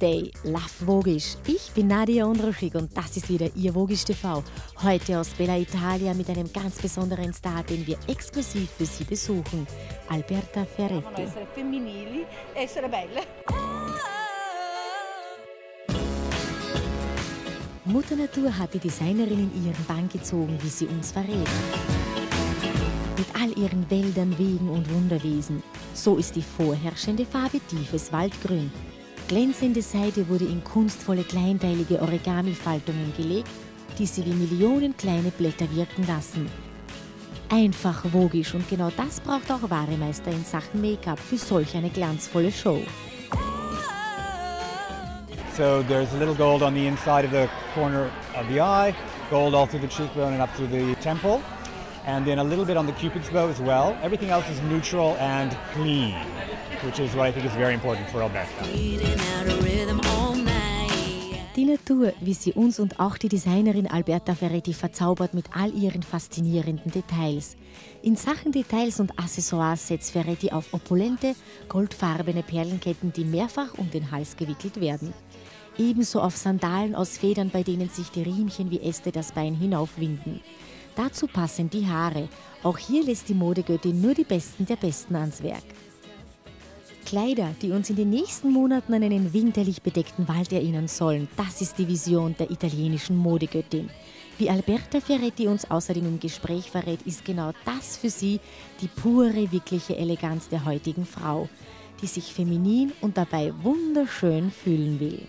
Day, Love Vogisch. Ich bin Nadia Unruschig und das ist wieder Ihr Vogisch TV. Heute aus Bella Italia mit einem ganz besonderen Star, den wir exklusiv für Sie besuchen. Alberta Ferretti. essere femminili essere belle. Mutter Natur hat die Designerin in ihren Bann gezogen, wie sie uns verrät. Mit all ihren Wäldern, Wegen und Wunderwesen. So ist die vorherrschende Farbe tiefes Waldgrün. Glänzende Seide wurde in kunstvolle kleinteilige Origami-Faltungen gelegt, die sie wie Millionen kleine Blätter wirken lassen. Einfach vogisch und genau das braucht auch wahre Meister in Sachen Make-up für solch eine glanzvolle Show. So there's a little gold on the inside of the corner of the eye, gold all through the cheekbone and up through the temple, and then a little bit on the cupid's bow as well. Everything else is neutral and clean, which is what I think is very important for Alberta. Die Natur, wie sie uns und auch die Designerin Alberta Ferretti verzaubert mit all ihren faszinierenden Details. In Sachen Details und Accessoires setzt Ferretti auf opulente, goldfarbene Perlenketten, die mehrfach um den Hals gewickelt werden. Ebenso auf Sandalen aus Federn, bei denen sich die Riemchen wie Äste das Bein hinaufwinden. Dazu passen die Haare. Auch hier lässt die Modegöttin nur die Besten der Besten ans Werk. Kleider, die uns in den nächsten Monaten an einen winterlich bedeckten Wald erinnern sollen, das ist die Vision der italienischen Modegöttin. Wie Alberta Ferretti uns außerdem im Gespräch verrät, ist genau das für sie die pure, wirkliche Eleganz der heutigen Frau, die sich feminin und dabei wunderschön fühlen will.